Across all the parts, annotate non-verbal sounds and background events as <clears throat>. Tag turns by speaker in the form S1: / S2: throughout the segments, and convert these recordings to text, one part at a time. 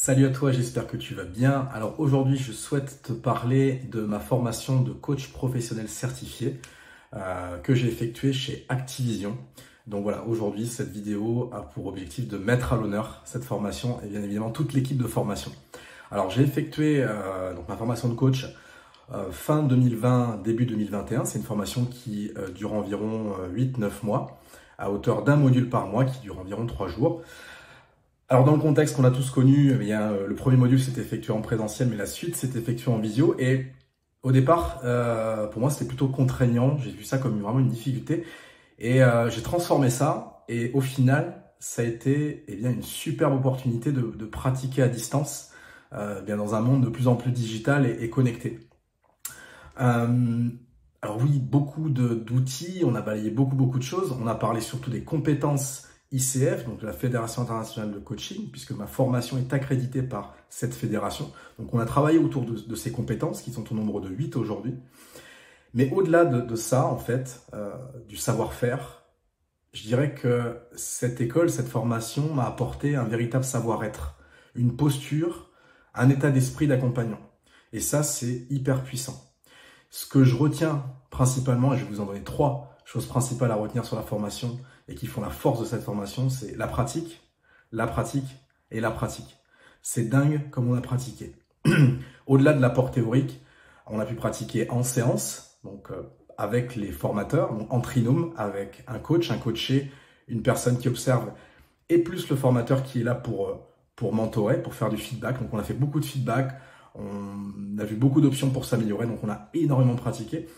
S1: Salut à toi, j'espère que tu vas bien. Alors aujourd'hui, je souhaite te parler de ma formation de coach professionnel certifié euh, que j'ai effectuée chez Activision. Donc voilà, aujourd'hui, cette vidéo a pour objectif de mettre à l'honneur cette formation et bien évidemment toute l'équipe de formation. Alors j'ai effectué euh, donc, ma formation de coach euh, fin 2020, début 2021. C'est une formation qui dure environ 8-9 mois à hauteur d'un module par mois qui dure environ 3 jours. Alors dans le contexte qu'on a tous connu, eh bien, le premier module s'est effectué en présentiel, mais la suite s'est effectuée en visio. Et au départ, euh, pour moi, c'était plutôt contraignant. J'ai vu ça comme vraiment une difficulté. Et euh, j'ai transformé ça. Et au final, ça a été eh bien, une superbe opportunité de, pratiquer à distance, euh, bien dans un monde de plus en plus digital et, connecté. Euh, alors oui, beaucoup d'outils, on a balayé beaucoup, beaucoup de choses. On a parlé surtout des compétences ICF, donc la Fédération internationale de coaching, puisque ma formation est accréditée par cette fédération. Donc on a travaillé autour de, ces compétences, qui sont au nombre de 8 aujourd'hui. Mais au-delà de, ça, en fait, euh, du savoir-faire, je dirais que cette école, cette formation m'a apporté un véritable savoir-être, une posture, un état d'esprit d'accompagnant. Et ça, c'est hyper puissant. Ce que je retiens principalement, et je vais vous en donner trois choses principales à retenir sur la formation et qui font la force de cette formation, c'est la pratique, la pratique et la pratique. C'est dingue comme on a pratiqué. <clears throat> Au-delà de l'apport théorique, on a pu pratiquer en séance, donc euh, avec les formateurs, en trinôme, avec un coach, un coaché, une personne qui observe, et plus le formateur qui est là pour, euh, pour mentorer, pour faire du feedback. Donc on a fait beaucoup de feedback, on a vu beaucoup d'options pour s'améliorer, donc on a énormément pratiqué.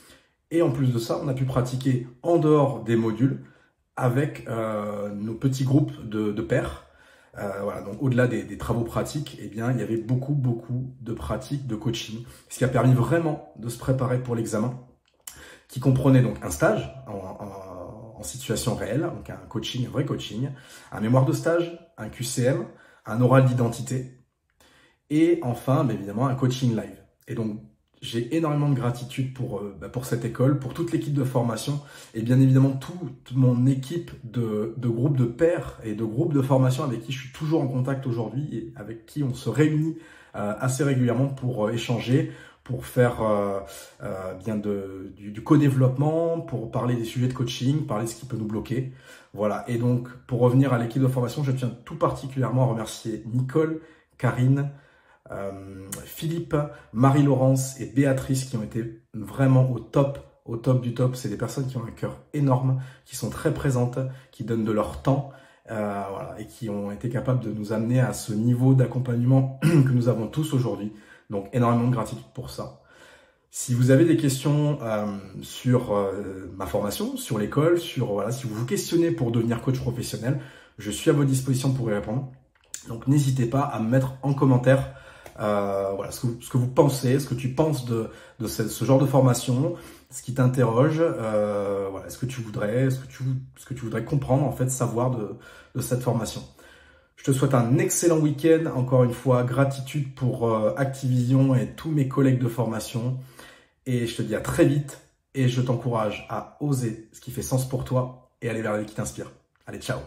S1: Et en plus de ça, on a pu pratiquer en dehors des modules avec euh, nos petits groupes de, de pairs. Euh, voilà, donc au-delà des, travaux pratiques, eh bien, il y avait beaucoup, beaucoup de pratiques, de coaching, ce qui a permis vraiment de se préparer pour l'examen, qui comprenait donc un stage en, situation réelle, donc un coaching, un vrai coaching, un mémoire de stage, un QCM, un oral d'identité, et enfin, bah, évidemment, un coaching live. Et donc, j'ai énormément de gratitude pour, euh, bah, pour cette école, pour toute l'équipe de formation et bien évidemment toute mon équipe de, de groupes de pairs et de groupes de formation avec qui je suis toujours en contact aujourd'hui et avec qui on se réunit euh, assez régulièrement pour euh, échanger, pour faire euh, euh, bien de, du, du co-développement, pour parler des sujets de coaching, parler de ce qui peut nous bloquer. Voilà. Et donc, pour revenir à l'équipe de formation, je tiens tout particulièrement à remercier Nicole, Karine, euh, Philippe, Marie-Laurence et Béatrice qui ont été vraiment au top, au top du top. C'est des personnes qui ont un cœur énorme, qui sont très présentes, qui donnent de leur temps. Euh, et qui ont été capables de nous amener à ce niveau d'accompagnement <clears throat> que nous avons tous aujourd'hui. Donc énormément de gratitude pour ça. Si vous avez des questions euh, sur ma formation, sur l'école, sur voilà, si vous vous questionnez pour devenir coach professionnel, je suis à votre disposition pour y répondre. Donc n'hésitez pas à me mettre en commentaire euh, voilà, ce que, vous pensez, ce que tu penses de, de ce, genre de formation, ce qui t'interroge, euh, voilà, ce que tu voudrais, ce que tu, ce que tu voudrais comprendre, en fait, savoir de, de cette formation. Je te souhaite un excellent week-end. Encore une fois, gratitude pour euh, Activision et tous mes collègues de formation. Et je te dis à très vite. Et je t'encourage à oser ce qui fait sens pour toi et aller vers la qui t'inspire. Allez, ciao